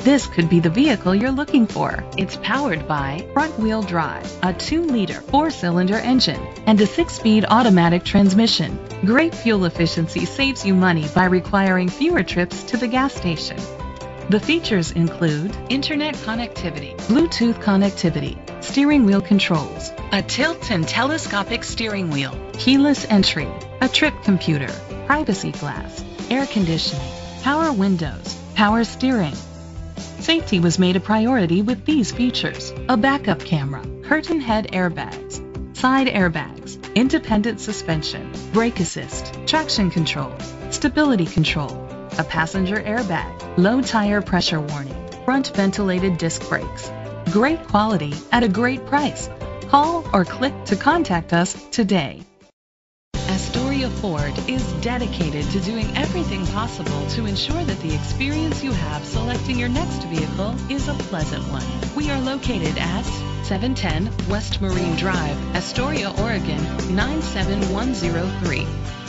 This could be the vehicle you're looking for. It's powered by front-wheel drive, a 2-liter 4-cylinder engine, and a 6-speed automatic transmission. Great fuel efficiency saves you money by requiring fewer trips to the gas station. The features include internet connectivity, Bluetooth connectivity, steering wheel controls, a tilt and telescopic steering wheel, keyless entry, a trip computer, privacy glass, air conditioning, power windows, power steering. Safety was made a priority with these features. A backup camera, curtain head airbags, side airbags, independent suspension, brake assist, traction control, stability control, a passenger airbag, low tire pressure warning, front ventilated disc brakes. Great quality at a great price. Call or click to contact us today. Astoria Ford is dedicated to doing everything possible to ensure that the experience you have selecting your next vehicle is a pleasant one. We are located at 710 West Marine Drive, Astoria, Oregon 97103.